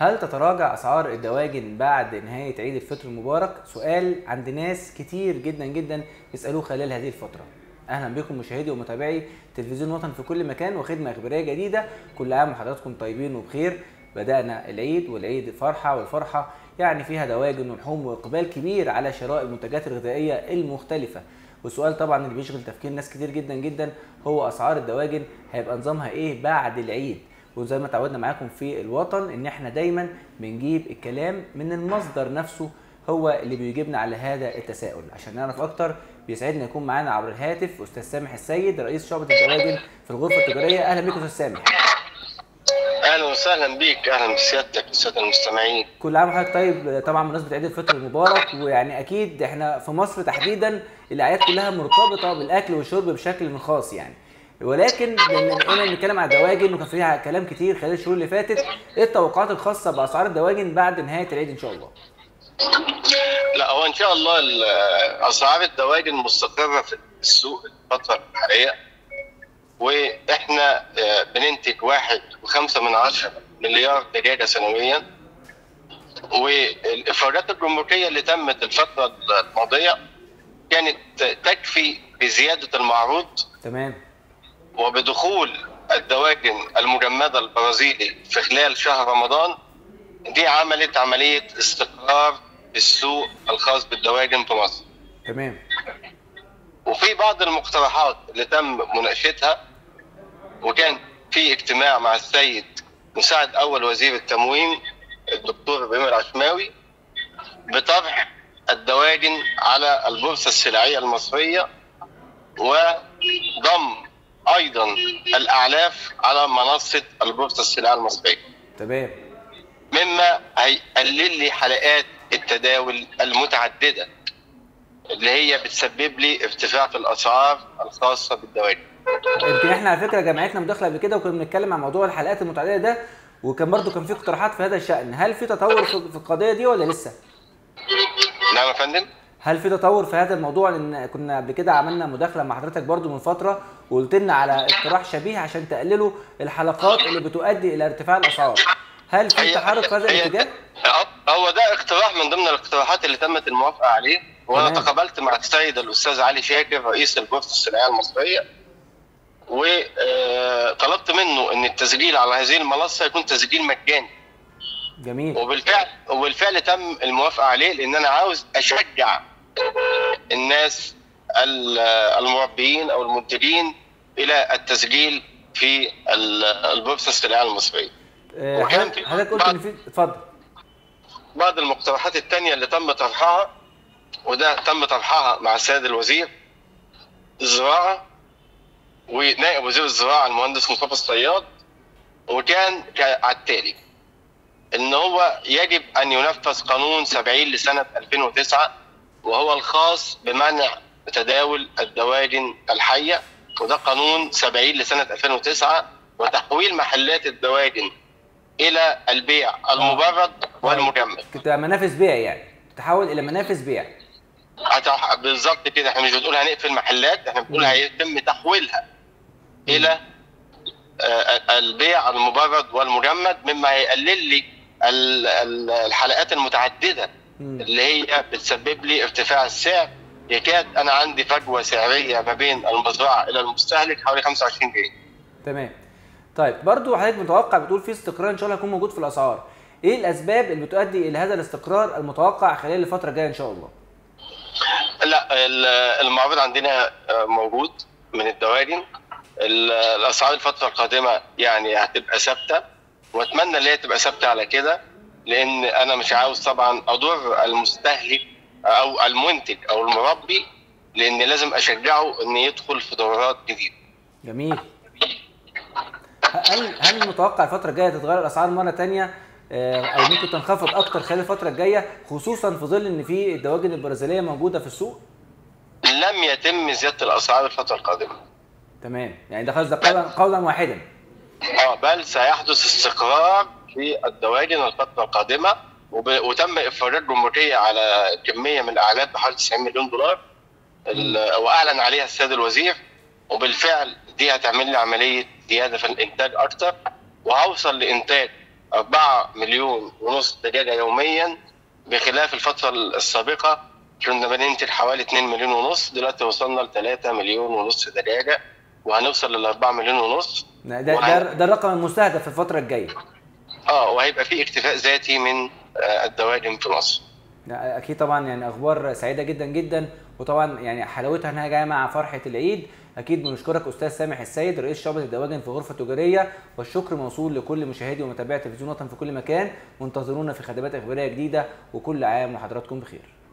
هل تتراجع أسعار الدواجن بعد نهاية عيد الفطر المبارك؟ سؤال عند ناس كتير جدا جدا يسالوه خلال هذه الفترة. أهلا بكم مشاهدي ومتابعي تلفزيون وطن في كل مكان وخدمة إخبارية جديدة كل عام وحضراتكم طيبين وبخير بدأنا العيد والعيد فرحة والفرحة يعني فيها دواجن ولحوم وإقبال كبير على شراء المنتجات الغذائية المختلفة والسؤال طبعا اللي بيشغل تفكير ناس كتير جدا جدا هو أسعار الدواجن هيبقى نظامها إيه بعد العيد وزي ما تعودنا معاكم في الوطن إن إحنا دايما بنجيب الكلام من المصدر نفسه هو اللي بيجيبنا على هذا التساؤل. عشان نعرف أكتر بيسعدنا يكون معانا عبر الهاتف أستاذ سامح السيد رئيس شعبة الدواجن في الغرفة التجارية. أهلا بيك أستاذ سامح. أهلا وسهلا بيك. أهلا بسيادتك والساده المستمعين. كل عام وحضرتك طيب. طبعا بمناسبة عيد الفطر المبارك ويعني أكيد إحنا في مصر تحديدا الأعياد كلها مرتبطة بالأكل والشرب بشكل خاص يعني. ولكن بما بنتكلم على الدواجن وكان فيها كلام كتير خلال الشهور اللي فاتت. إيه التوقعات الخاصة بأسعار الدواجن بعد نهاية العيد إن شاء الله؟ لا هو إن شاء الله أسعار الدواجن مستقرة في السوق الفترة الحالية. وإحنا بننتج واحد وخمسة من عشرة مليار دجاجة سنويا. والإفرادات الجمركية اللي تمت الفترة الماضية كانت تكفي بزيادة المعروض. تمام. وبدخول الدواجن المجمدة البرازيلي في خلال شهر رمضان دي عملت عملية استقرار السوق الخاص بالدواجن في مصر. تمام. وفي بعض المقترحات اللي تم مناقشتها وكان في اجتماع مع السيد مساعد أول وزير التموين الدكتور إبراهيم العشماوي بطرح الدواجن على البورصة السلعية المصرية وضم أيضا الأعلاف على منصة البورصة السلعيه المصرية. تمام مما هيقلل لي حلقات التداول المتعددة اللي هي بتسبب لي ارتفاع في الأسعار الخاصة بالدواجن. يمكن إحنا على فكرة جمعيتنا مداخله قبل كده وكنا بنتكلم عن موضوع الحلقات المتعددة ده وكان برضو كان في اقتراحات في هذا الشأن هل في تطور في القضية دي ولا لسه نعم يا فندم هل في تطور في هذا الموضوع؟ لأن كنا قبل كده عملنا مداخلة مع حضرتك برضو من فترة وقلت لنا على اقتراح شبيه عشان تقللوا الحلقات اللي بتؤدي إلى ارتفاع الأسعار. هل في تحرك في هذا الاتجاه؟ هو ده اقتراح من ضمن الاقتراحات اللي تمت الموافقة عليه وأنا تقابلت مع السيد الأستاذ علي شاكر رئيس البورصة السلعيه المصرية وطلبت منه إن التسجيل على هذه المنصة يكون تسجيل مجاني. جميل. وبالفعل وبالفعل تم الموافقة عليه لأن أنا عاوز أشجع الناس المربيين أو المنتجين إلى التسجيل في البورصة السلعيه المصرية. حضرتك قلت إن في اتفضل. بعض المقترحات الثانية اللي تم طرحها وده تم طرحها مع السيد الوزير الزراعة ونائب وزير الزراعة المهندس مصطفى الصياد وكان كالتالي إن هو يجب أن ينفذ قانون 70 لسنة 2009 وهو الخاص بمنع تداول الدواجن الحية وده قانون 70 لسنة 2009 وتحويل محلات الدواجن إلى البيع المبرد والمجمد. كنت منافذ بيع يعني. تحول إلى منافذ بيع. بالظبط كده. إحنا مش بنقول هنقفل محلات إحنا بنقول هيتم تحويلها إلى البيع المبرد والمجمد مما هيقلل لي الحلقات المتعددة اللي هي بتسبب لي ارتفاع السعر يكاد أنا عندي فجوة سعرية ما بين المزرعة إلى المستهلك حوالي 25 جنيه. تمام. طيب برضو حضرتك متوقع بتقول في استقرار إن شاء الله هيكون موجود في الأسعار. إيه الأسباب اللي بتؤدي إلى هذا الاستقرار المتوقع خلال الفترة الجاية إن شاء الله؟ لا المعروض عندنا موجود من الدواجن الأسعار الفترة القادمة يعني هتبقى ثابتة وأتمنى إن هي تبقى ثابتة على كده لأن أنا مش عاوز طبعا أضر المستهلك أو المنتج أو المربي لأن لازم أشجعه إن يدخل في دورات جديدة. جميل. هل هل متوقع الفترة الجاية تتغير الأسعار مرة ثانية أو ممكن تنخفض أكتر خلال الفترة الجاية خصوصا في ظل إن في الدواجن البرازيلية موجودة في السوق؟ لم يتم زيادة الأسعار الفترة القادمة. تمام يعني ده خلاص ده قولا قولا واحدا آه بل سيحدث استقرار في الدواجن الفترة القادمة وتم افراج جمركيه على كمية من الاعلاف بحوالي 90 مليون دولار. وأعلن عليها السيد الوزير وبالفعل دي هتعمل لي عملية زيادة في الإنتاج أكتر. وهوصل لإنتاج 4 مليون ونص دجاجة يوميا بخلاف الفترة السابقة كنا بننتج حوالي 2 مليون ونص. دلوقتي وصلنا ل 3 مليون ونص دجاجة وهنوصل لل 4 مليون ونص. ده ده, ده الرقم المستهدف في الفترة الجاية. آه وهيبقى في اكتفاء ذاتي من آه، الدواجن في مصر. أكيد طبعا يعني أخبار سعيدة جدا جدا. وطبعا يعني حلاوتها إنها جاية مع فرحة العيد. أكيد بنشكرك أستاذ سامح السيد رئيس شعبة الدواجن في غرفة تجارية. والشكر موصول لكل مشاهدي ومتابعي تلفزيون وطن في كل مكان. وانتظرونا في خدمات إخبارية جديدة. وكل عام وحضراتكم بخير.